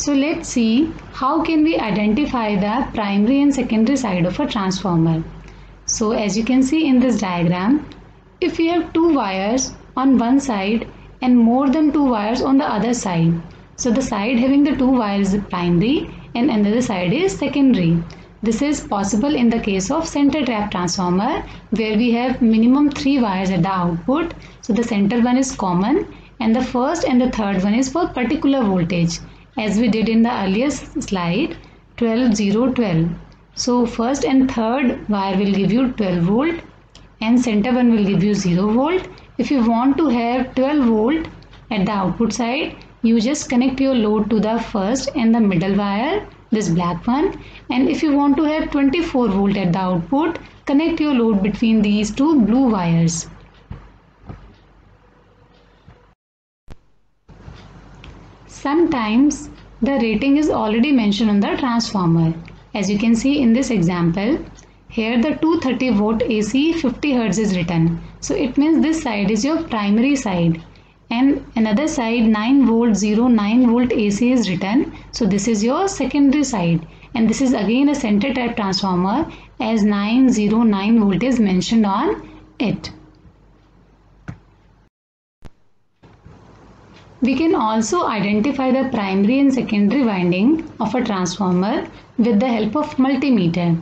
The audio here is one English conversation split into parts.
So let's see how can we identify the primary and secondary side of a transformer. So as you can see in this diagram, if we have two wires on one side and more than two wires on the other side. So the side having the two wires is primary and another side is secondary. This is possible in the case of center tap transformer where we have minimum three wires at the output. So the center one is common and the first and the third one is for particular voltage as we did in the earlier slide 12 0 12 so first and third wire will give you 12 volt and center one will give you 0 volt. If you want to have 12 volt at the output side you just connect your load to the first and the middle wire this black one. And if you want to have 24 volt at the output connect your load between these two blue wires Sometimes the rating is already mentioned on the transformer. As you can see in this example, here the 230 volt AC 50 Hz is written. So it means this side is your primary side and another side 9 volt 09 volt AC is written. So this is your secondary side and this is again a center tap transformer as 909 volt is mentioned on it. We can also identify the primary and secondary winding of a transformer with the help of multimeter.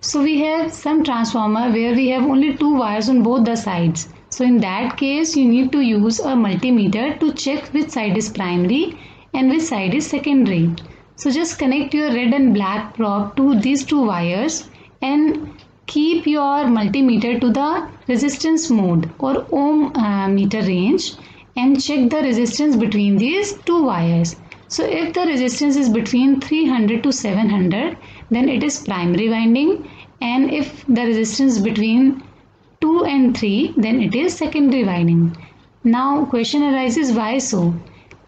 So we have some transformer where we have only two wires on both the sides. So in that case you need to use a multimeter to check which side is primary and which side is secondary. So just connect your red and black probe to these two wires and keep your multimeter to the resistance mode or ohm uh, meter range and check the resistance between these two wires. So if the resistance is between 300 to 700 then it is primary winding and if the resistance between 2 and 3 then it is secondary winding. Now question arises why so?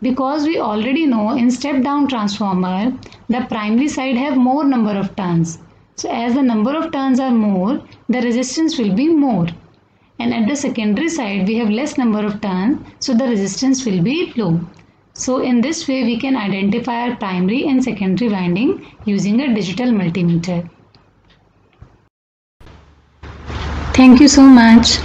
Because we already know in step down transformer the primary side have more number of turns. So as the number of turns are more the resistance will be more and at the secondary side we have less number of turns so the resistance will be low. So in this way we can identify our primary and secondary winding using a digital multimeter. Thank you so much.